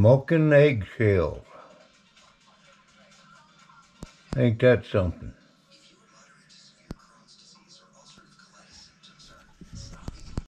Smoking eggshells. Ain't that something?